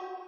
you